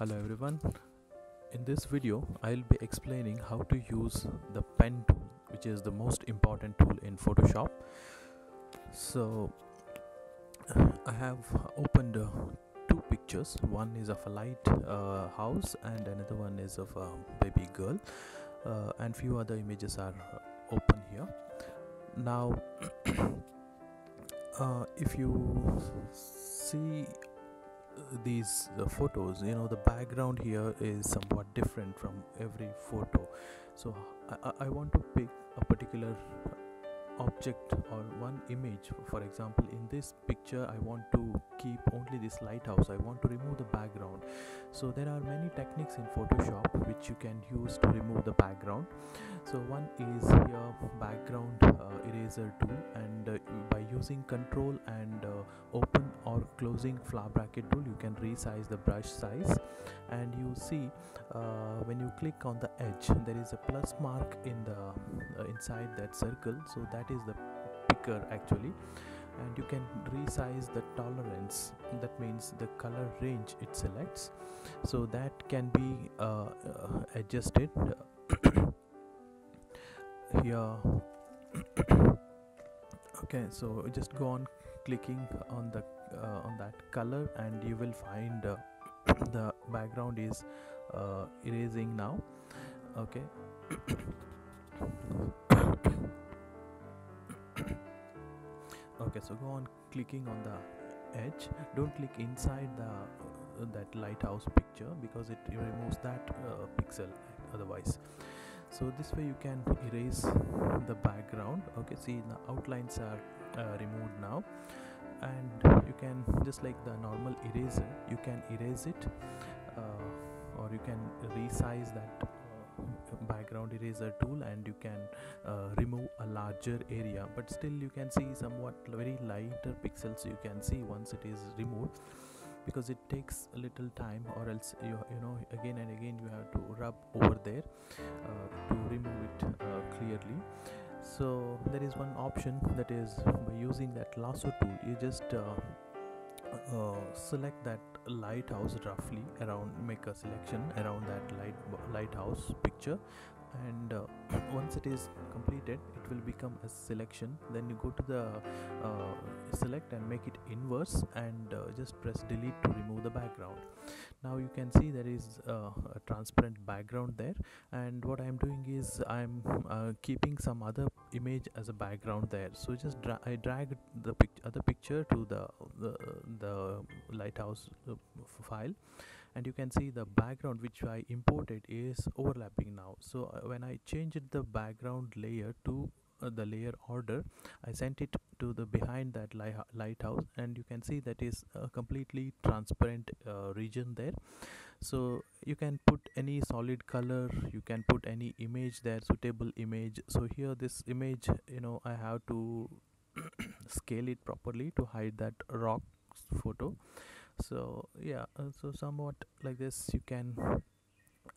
Hello everyone. In this video, I'll be explaining how to use the pen tool, which is the most important tool in Photoshop. So, I have opened uh, two pictures. One is of a light uh, house, and another one is of a baby girl, uh, and few other images are uh, open here. Now, uh, if you see these uh, photos you know the background here is somewhat different from every photo. So I, I- want to pick a particular object or one image. For example in this picture i want to keep only this lighthouse. I want to remove the background. So there are many techniques in photoshop which you can use to remove the background. So one is here background uh, eraser tool and uh, by using control and uh, open or closing flower bracket tool you can resize the brush size. And you see uh, when you click on the edge there is a plus mark in the uh, inside that circle. So that is the picker actually and you can resize the tolerance. That means the color range it selects. So that can be uh, uh, adjusted. Here. Okay so just go on clicking on the uh, on that color and you will find uh, the background is uh, erasing now. Okay okay so go on clicking on the edge. Don't click inside the uh, that lighthouse picture because it removes that uh, pixel otherwise. So this way you can erase the background. Okay see the outlines are uh, removed now. And you can just like the normal eraser you can erase it uh, or you can resize that background eraser tool and you can uh, remove a larger area but still you can see somewhat very lighter pixels you can see once it is removed because it takes a little time or else you you know again and again you have to rub over there uh, to remove it uh, clearly. So there is one option that is by using that lasso tool you just uh, uh, select that lighthouse roughly around make a selection around that light lighthouse picture and uh, once it is completed it will become a selection. Then you go to the uh, select and make it inverse and uh, just press delete to remove the background. Now you can see there is uh, a transparent background there. And what i am doing is i'm uh, keeping some other image as a background there. So just dra- i drag the pic- other picture to the the, the lighthouse uh, file and you can see the background which I imported is overlapping now. So uh, when I changed the background layer to uh, the layer order I sent it to the behind that li- lighthouse. And you can see that is a completely transparent uh, region there. So you can put any solid color you can put any image there suitable image. So here this image you know I have to scale it properly to hide that rock photo so yeah uh, so somewhat like this you can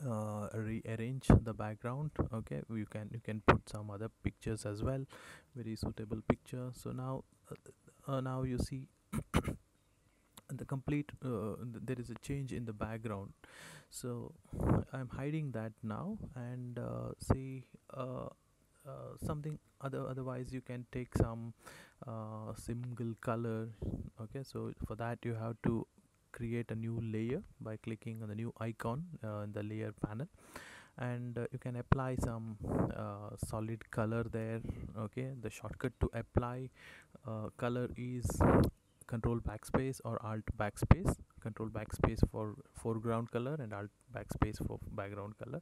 uh, rearrange the background okay? You can you can put some other pictures as well very suitable picture. So now uh, uh, now you see the complete uh, th- there is a change in the background. So i'm hiding that now and see uh, something other otherwise you can take some uh, single color okay? So for that you have to create a new layer by clicking on the new icon uh, in the layer panel. And uh, you can apply some uh, solid color there okay? The shortcut to apply uh, color is control backspace or alt backspace. Control backspace for foreground color and alt backspace for background color.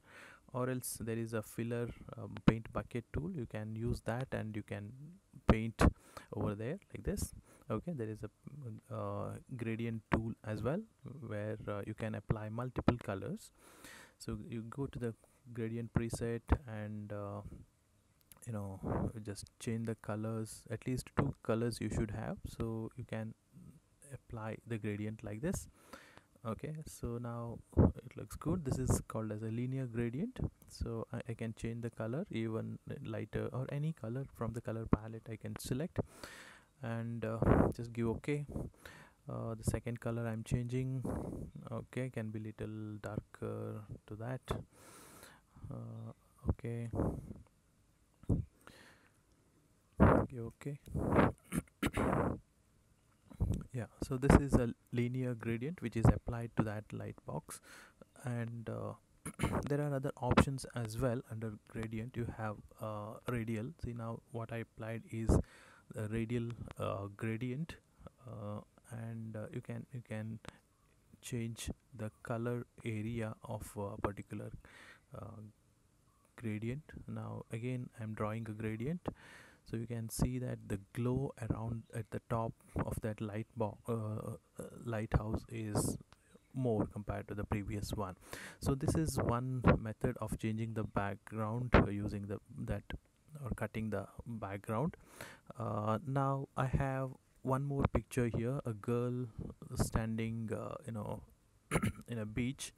Or else there is a filler um, paint bucket tool. You can use that and you can paint over there like this okay there is a uh, gradient tool as well where uh, you can apply multiple colors. So you go to the gradient preset and uh, you know just change the colors at least two colors you should have so you can apply the gradient like this. Okay so now it looks good. This is called as a linear gradient. So I, I can change the color even lighter or any color from the color palette I can select and uh, just give okay. Uh, the second color I'm changing okay can be little darker to that. Uh, okay. Okay okay. Yeah so this is a linear gradient which is applied to that light box. And uh, there are other options as well under gradient. You have uh, radial. See now what I applied is radial uh, gradient uh, and uh, you can you can change the color area of a particular gradient. Now again I'm drawing a gradient. So you can see that the glow around at the top of that light box uh, lighthouse is more compared to the previous one. So this is one method of changing the background using the that or cutting the background. Uh, now I have one more picture here. A girl standing uh, you know in a beach.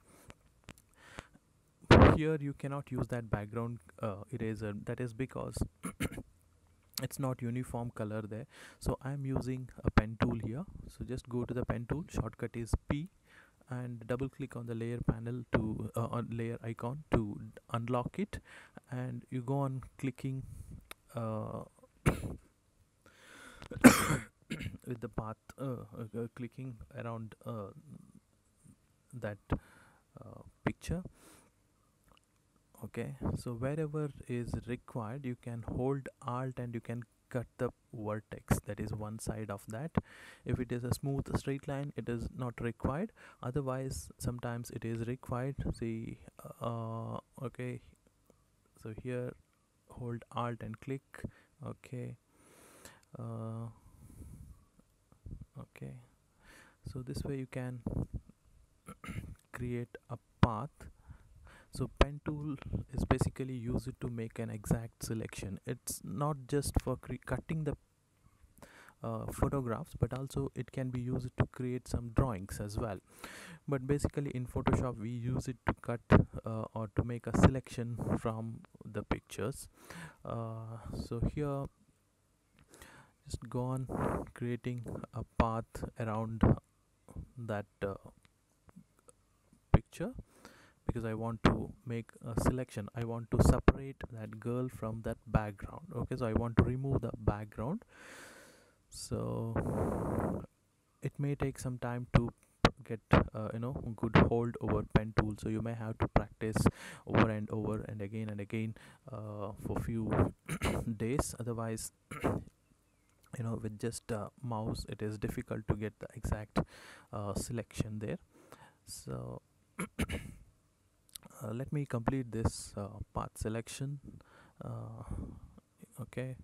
Here you cannot use that background uh, eraser. That is because it's not uniform color there. So i'm using a pen tool here. So just go to the pen tool. Shortcut is p and double click on the layer panel to uh, on layer icon to unlock it. And you go on clicking uh, with the path uh, uh, uh, clicking around uh, that picture. Okay so wherever is required you can hold alt and you can cut the vertex that is one side of that. If it is a smooth straight line it is not required. Otherwise sometimes it is required. See uh, okay. So here hold alt and click. Okay. Uh, okay. So this way you can create a path so pen tool is basically used to make an exact selection. It's not just for cutting the uh, photographs but also it can be used to create some drawings as well. But basically in photoshop we use it to cut uh, or to make a selection from the pictures. Uh, so here just go on creating a path around that uh, picture because I want to make a selection. I want to separate that girl from that background. Okay so I want to remove the background. So it may take some time to get uh, you know good hold over pen tool so you may have to practice over and over and again and again uh, for few days. Otherwise you know with just mouse it is difficult to get the exact uh, selection there. So let me complete this uh, path selection uh, okay?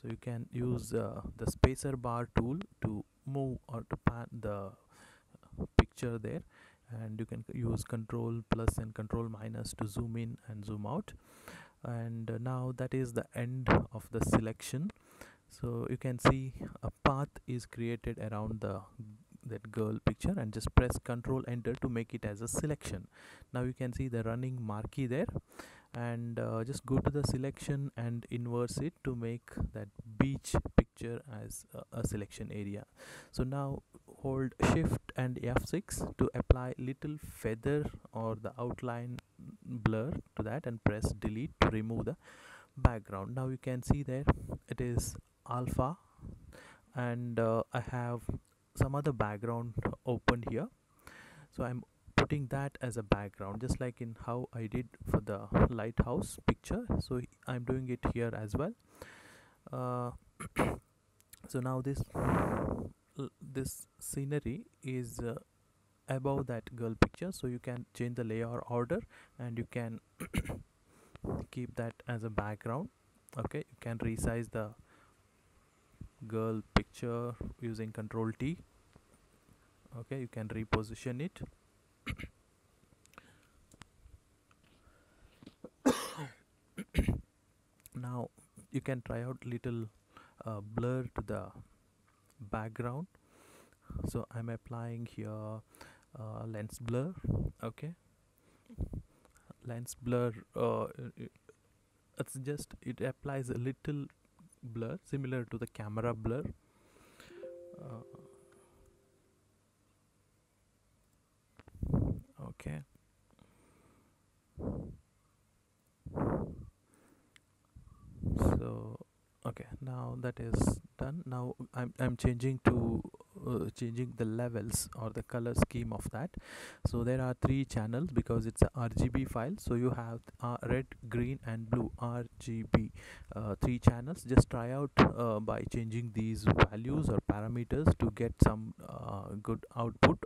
So you can use uh, the spacer bar tool to move or to pan the picture there. And you can use control plus and control minus to zoom in and zoom out. And uh, now that is the end of the selection. So you can see a path is created around the that girl picture and just press control enter to make it as a selection. Now you can see the running marquee there. And uh, just go to the selection and inverse it to make that beach picture as a, a selection area. So now hold shift and f6 to apply little feather or the outline blur to that and press delete to remove the background. Now you can see there it is alpha and uh, I have some other background opened here. So I'm putting that as a background just like in how I did for the lighthouse picture. So I'm doing it here as well. Uh, so now this this scenery is uh, above that girl picture. So you can change the layer order and you can keep that as a background. Okay you can resize the girl picture using control T. Okay you can reposition it. Now you can try out little uh, blur to the background. So I'm applying here uh, lens blur. Okay. Lens blur uh, it's just it applies a little blur similar to the camera blur. Uh, okay. So okay now that is done. Now i'm i'm changing to uh, changing the levels or the color scheme of that. So there are three channels because it's a rgb file. So you have uh, red green and blue rgb uh, three channels. Just try out uh, by changing these values or parameters to get some uh, good output.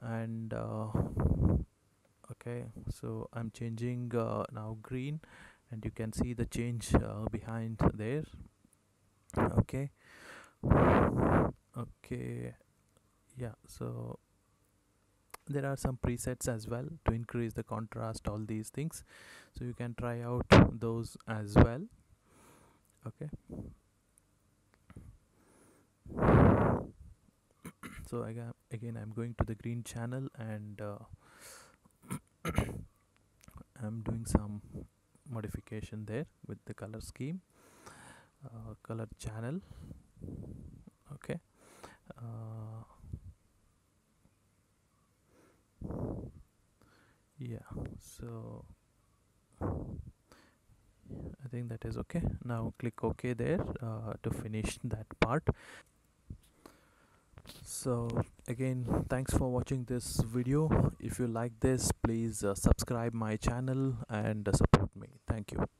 And uh, okay so i'm changing now green and you can see the change behind there. Okay okay yeah so there are some presets as well to increase the contrast all these things. So you can try out those as well okay? So again again i'm going to the green channel and uh, i'm doing some modification there with the color scheme uh, color channel okay uh, yeah so I think that is okay. Now click OK there uh, to finish that part. So again thanks for watching this video. If you like this please uh, subscribe my channel and uh, support me. Thank you